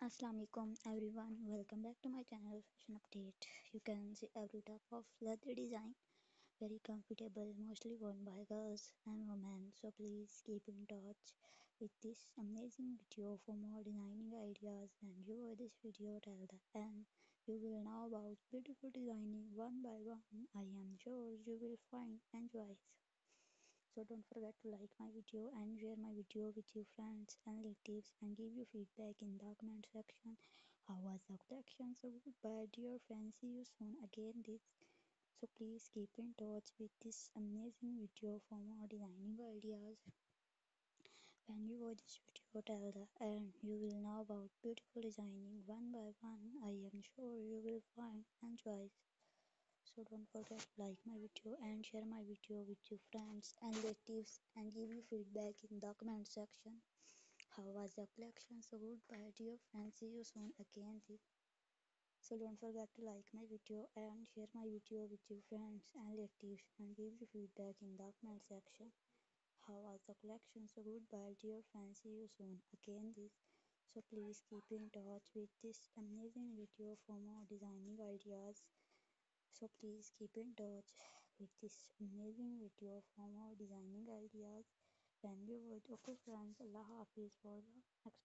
Assalamualaikum everyone. Welcome back to my channel fashion update. You can see every type of leather design. Very comfortable mostly worn by girls and women. So please keep in touch with this amazing video. For more designing ideas and watch this video till the end you will know about beautiful designing one by one. I am sure you will find and enjoy so don't forget to like my video and share my video with your friends and relatives and give your feedback in the comment section. How was the collection? So goodbye dear friends. See you soon again this. So please keep in touch with this amazing video for more designing ideas. When you watch this video till the end, you will know about beautiful designing one by one. I am sure you will find and enjoy so don't forget to like my video and share my video with your friends and relatives and give your feedback in the comment section. How was the collection? So goodbye dear friends. See you soon again so don't forget to like my video and share my video with your friends and relatives and give your feedback in the comment section. How was the collection? So goodbye dear friends. See you soon again this so please keep in touch with this amazing video for more designing ideas so please keep in touch with this amazing video for more designing ideas. When you would okay friends, Allah Hafiz for the next